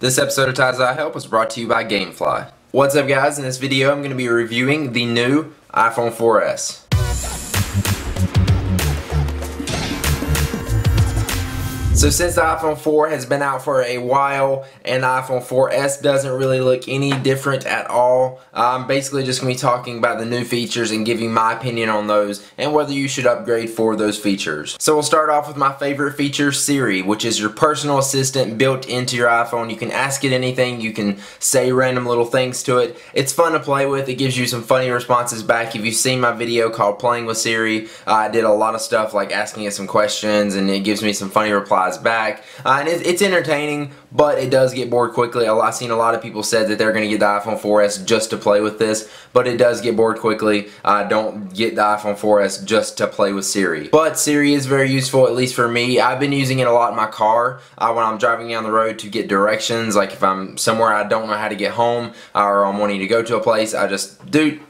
This episode of Ty's iHelp was brought to you by Gamefly. What's up guys, in this video I'm going to be reviewing the new iPhone 4S. So since the iPhone 4 has been out for a while and the iPhone 4S doesn't really look any different at all, I'm basically just going to be talking about the new features and giving my opinion on those and whether you should upgrade for those features. So we'll start off with my favorite feature, Siri, which is your personal assistant built into your iPhone. You can ask it anything, you can say random little things to it. It's fun to play with, it gives you some funny responses back. If you've seen my video called Playing with Siri, uh, I did a lot of stuff like asking it some questions and it gives me some funny replies back. Uh, and it, it's entertaining, but it does get bored quickly. I've seen a lot of people said that they're going to get the iPhone 4S just to play with this, but it does get bored quickly. Uh, don't get the iPhone 4S just to play with Siri. But Siri is very useful, at least for me. I've been using it a lot in my car uh, when I'm driving down the road to get directions. Like if I'm somewhere I don't know how to get home or I'm wanting to go to a place, I just, do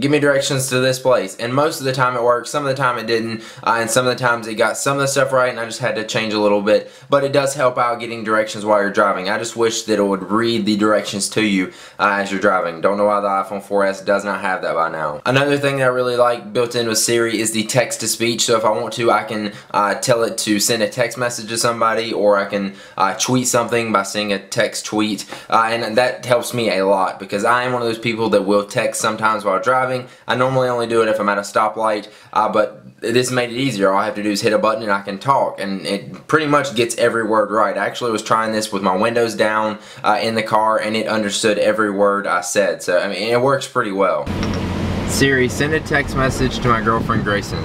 give me directions to this place. And most of the time it worked some of the time it didn't uh, and some of the times it got some of the stuff right and I just had to change a little bit. But it does help out getting directions while you're driving. I just wish that it would read the directions to you uh, as you're driving. Don't know why the iPhone 4s does not have that by now. Another thing that I really like built in with Siri is the text to speech. So if I want to I can uh, tell it to send a text message to somebody or I can uh, tweet something by saying a text tweet. Uh, and that helps me a lot because I am one of those people that will text sometimes while driving driving. I normally only do it if I'm at a stoplight, uh, but this made it easier. All I have to do is hit a button and I can talk, and it pretty much gets every word right. I actually was trying this with my windows down uh, in the car, and it understood every word I said. So, I mean, it works pretty well. Siri, send a text message to my girlfriend Grayson.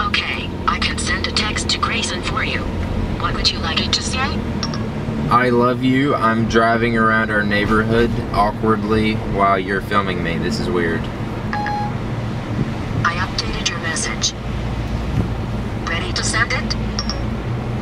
Okay, I can send a text to Grayson for you. What would you like it? I love you. I'm driving around our neighborhood awkwardly while you're filming me. This is weird. I updated your message. Ready to send it?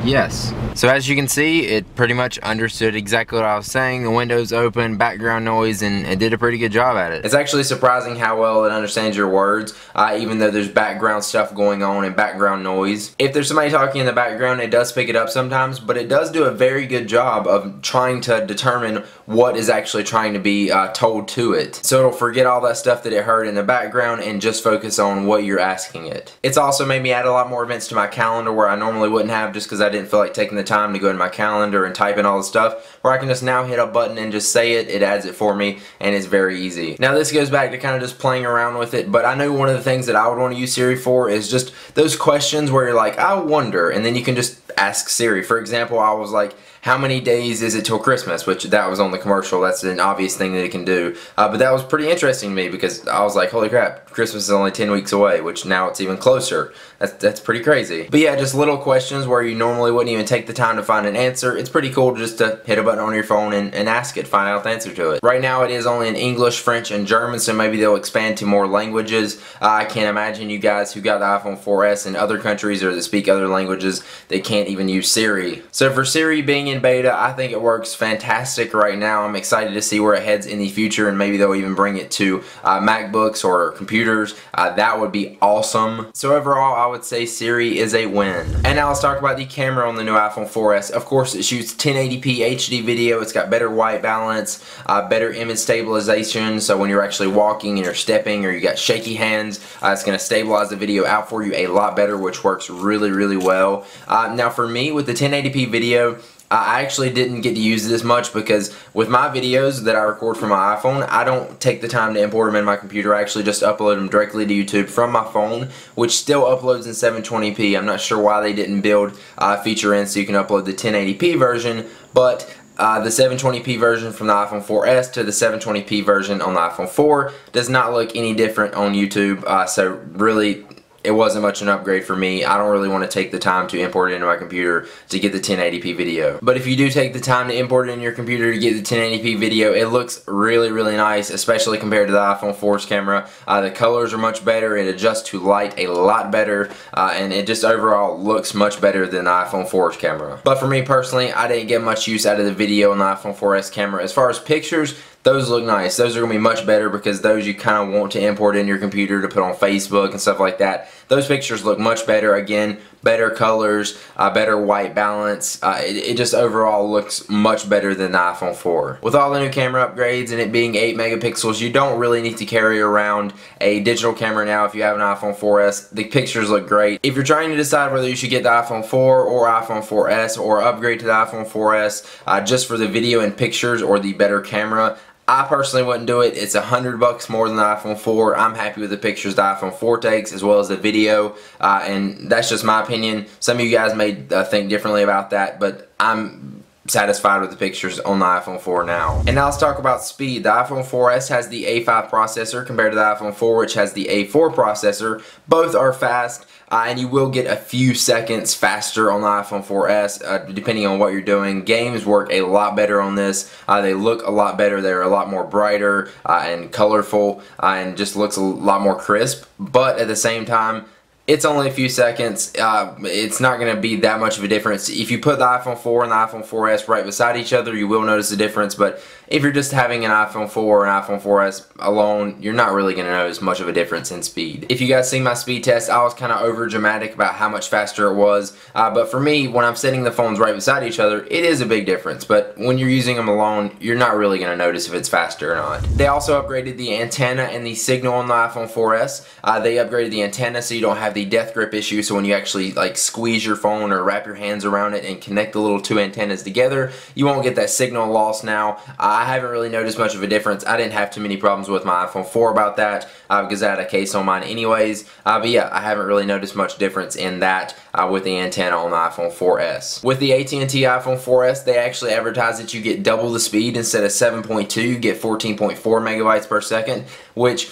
Yes. So as you can see, it pretty much understood exactly what I was saying. The window's open, background noise, and it did a pretty good job at it. It's actually surprising how well it understands your words, uh, even though there's background stuff going on and background noise. If there's somebody talking in the background, it does pick it up sometimes, but it does do a very good job of trying to determine what is actually trying to be uh, told to it. So it'll forget all that stuff that it heard in the background and just focus on what you're asking it. It's also made me add a lot more events to my calendar where I normally wouldn't have just because I didn't feel like taking the time to go into my calendar and type in all the stuff where I can just now hit a button and just say it, it adds it for me and it's very easy. Now this goes back to kind of just playing around with it but I know one of the things that I would want to use Siri for is just those questions where you're like I wonder and then you can just ask Siri. For example I was like how many days is it till Christmas, which that was on the commercial. That's an obvious thing that it can do. Uh, but that was pretty interesting to me because I was like, holy crap, Christmas is only 10 weeks away, which now it's even closer. That's, that's pretty crazy. But yeah, just little questions where you normally wouldn't even take the time to find an answer. It's pretty cool just to hit a button on your phone and, and ask it, find out the answer to it. Right now it is only in English, French, and German, so maybe they'll expand to more languages. Uh, I can't imagine you guys who got the iPhone 4S in other countries or that speak other languages, they can't even use Siri. So for Siri being in beta, I think it works fantastic right now. I'm excited to see where it heads in the future and maybe they'll even bring it to uh, MacBooks or computers. Uh, that would be awesome. So overall, I would say Siri is a win. And now let's talk about the camera on the new iPhone 4S. Of course, it shoots 1080p HD video. It's got better white balance, uh, better image stabilization. So when you're actually walking and you're stepping or you got shaky hands, uh, it's going to stabilize the video out for you a lot better, which works really, really well. Uh, now for me, with the 1080p video, I actually didn't get to use this much because with my videos that I record from my iPhone, I don't take the time to import them in my computer. I actually just upload them directly to YouTube from my phone, which still uploads in 720p. I'm not sure why they didn't build a feature in so you can upload the 1080p version, but uh, the 720p version from the iPhone 4S to the 720p version on the iPhone 4 does not look any different on YouTube, uh, so really it wasn't much of an upgrade for me. I don't really want to take the time to import it into my computer to get the 1080p video. But if you do take the time to import it in your computer to get the 1080p video, it looks really, really nice, especially compared to the iPhone 4's camera. Uh, the colors are much better, it adjusts to light a lot better, uh, and it just overall looks much better than the iPhone 4's camera. But for me personally, I didn't get much use out of the video on the iPhone 4S camera. As far as pictures, those look nice. Those are going to be much better because those you kind of want to import in your computer to put on Facebook and stuff like that. Those pictures look much better. Again, better colors, uh, better white balance. Uh, it, it, just overall looks much better than the iPhone 4. With all the new camera upgrades and it being 8 megapixels, you don't really need to carry around a digital camera now if you have an iPhone 4S. The pictures look great. If you're trying to decide whether you should get the iPhone 4 or iPhone 4S or upgrade to the iPhone 4S uh, just for the video and pictures or the better camera, I personally wouldn't do it. It's a hundred bucks more than the iPhone 4. I'm happy with the pictures the iPhone 4 takes as well as the video uh, and that's just my opinion. Some of you guys may uh, think differently about that but I'm satisfied with the pictures on the iPhone 4 now. And now let's talk about speed. The iPhone 4S has the A5 processor compared to the iPhone 4 which has the A4 processor. Both are fast uh, and you will get a few seconds faster on the iPhone 4S uh, depending on what you're doing. Games work a lot better on this. Uh, they look a lot better. They're a lot more brighter uh, and colorful uh, and just looks a lot more crisp. But at the same time, it's only a few seconds. Uh, it's not going to be that much of a difference. If you put the iPhone 4 and the iPhone 4S right beside each other, you will notice a difference. But if you're just having an iPhone 4 or an iPhone 4S alone, you're not really going to notice much of a difference in speed. If you guys see my speed test, I was kind of over dramatic about how much faster it was. Uh, but for me, when I'm setting the phones right beside each other, it is a big difference. But when you're using them alone, you're not really going to notice if it's faster or not. They also upgraded the antenna and the signal on the iPhone 4S. Uh, they upgraded the antenna so you don't have the death grip issue. So when you actually like squeeze your phone or wrap your hands around it and connect the little two antennas together, you won't get that signal loss now. Uh, I haven't really noticed much of a difference. I didn't have too many problems with my iPhone 4 about that uh, because I had a case on mine anyways. Uh, but yeah, I haven't really noticed much difference in that uh, with the antenna on the iPhone 4S. With the AT&T iPhone 4S, they actually advertise that you get double the speed instead of 7.2, you get 14.4 megabytes per second, which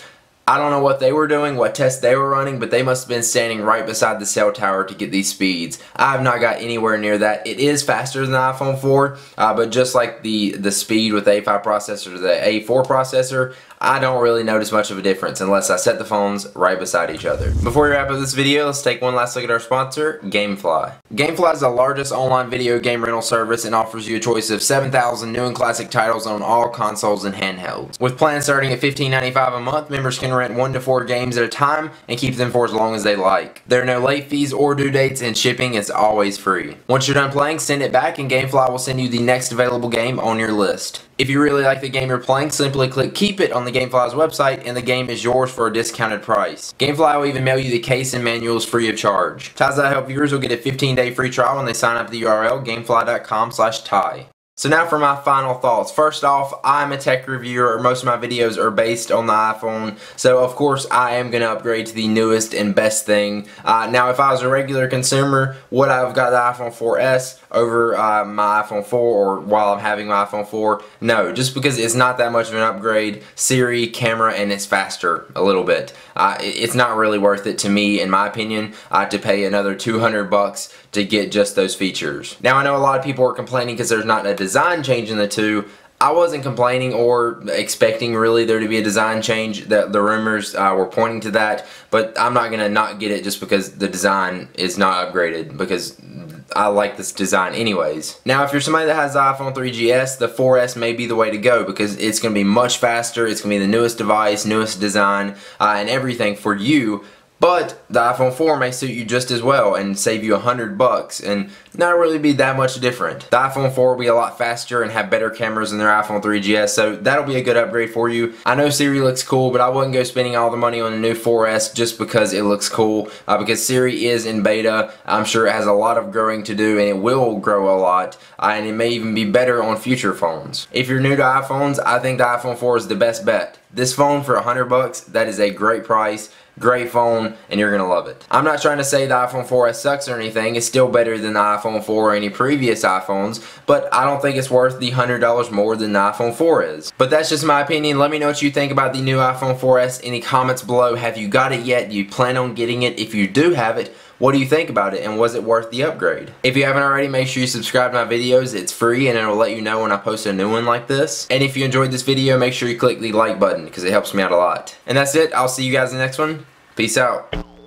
I don't know what they were doing, what tests they were running, but they must have been standing right beside the cell tower to get these speeds. I have not got anywhere near that. It is faster than the iPhone 4, uh, but just like the, the speed with the A5 processor, the A4 processor, I don't really notice much of a difference unless I set the phones right beside each other. Before we wrap up this video, let's take one last look at our sponsor, Gamefly. Gamefly is the largest online video game rental service and offers you a choice of 7,000 new and classic titles on all consoles and handhelds. With plans starting at $15.95 a month, members can rent one to four games at a time and keep them for as long as they like. There are no late fees or due dates and shipping is always free. Once you're done playing, send it back and Gamefly will send you the next available game on your list. If you really like the game you're playing, simply click Keep It on the Gamefly's website and the game is yours for a discounted price. Gamefly will even mail you the case and manuals free of charge. Ties that help viewers will get a 15-day free trial when they sign up at the URL gamefly.com slash ty. So now for my final thoughts. First off, I'm a tech reviewer. Most of my videos are based on the iPhone. So of course I am going to upgrade to the newest and best thing. Uh, now if I was a regular consumer, would I have got the iPhone 4S over uh, my iPhone 4 or while I'm having my iPhone 4? No, just because it's not that much of an upgrade. Siri, camera, and it's faster a little bit. Uh, it's not really worth it to me, in my opinion, uh, to pay another 200 bucks to get just those features. Now I know a lot of people are complaining because there's not a design change in the two. I wasn't complaining or expecting really there to be a design change. That the rumors uh, were pointing to that, but I'm not gonna not get it just because the design is not upgraded because I like this design anyways. Now if you're somebody that has the iPhone 3GS, the 4S may be the way to go because it's going to be much faster, it's going to be the newest device, newest design, uh, and everything for you but the iPhone 4 may suit you just as well and save you a hundred bucks and not really be that much different. The iPhone 4 will be a lot faster and have better cameras than their iPhone 3GS so that'll be a good upgrade for you. I know Siri looks cool but I wouldn't go spending all the money on a new 4S just because it looks cool uh, because Siri is in beta. I'm sure it has a lot of growing to do and it will grow a lot uh, and it may even be better on future phones. If you're new to iPhones, I think the iPhone 4 is the best bet. This phone for a hundred bucks, that is a great price great phone and you're gonna love it. I'm not trying to say the iPhone 4S sucks or anything, it's still better than the iPhone 4 or any previous iPhones, but I don't think it's worth the $100 more than the iPhone 4 is. But that's just my opinion, let me know what you think about the new iPhone 4S in the comments below. Have you got it yet? Do you plan on getting it? If you do have it, what do you think about it and was it worth the upgrade? If you haven't already, make sure you subscribe to my videos. It's free and it'll let you know when I post a new one like this. And if you enjoyed this video, make sure you click the like button because it helps me out a lot. And that's it. I'll see you guys in the next one. Peace out.